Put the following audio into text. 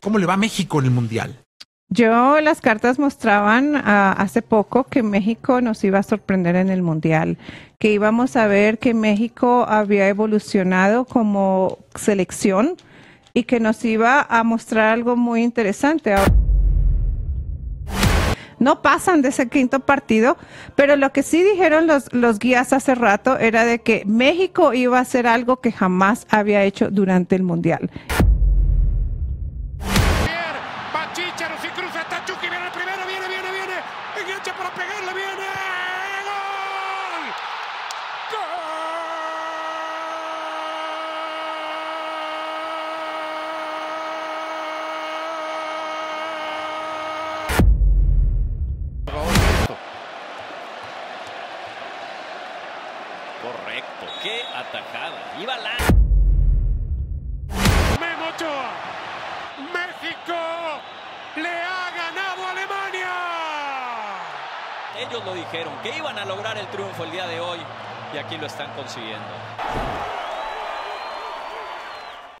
¿Cómo le va a México en el Mundial? Yo, las cartas mostraban ah, hace poco que México nos iba a sorprender en el Mundial, que íbamos a ver que México había evolucionado como selección y que nos iba a mostrar algo muy interesante. No pasan de ese quinto partido, pero lo que sí dijeron los, los guías hace rato era de que México iba a hacer algo que jamás había hecho durante el Mundial. Correcto, qué atajada. Iba la. Memo Ochoa, México le ha ganado a Alemania. Ellos lo dijeron, que iban a lograr el triunfo el día de hoy y aquí lo están consiguiendo.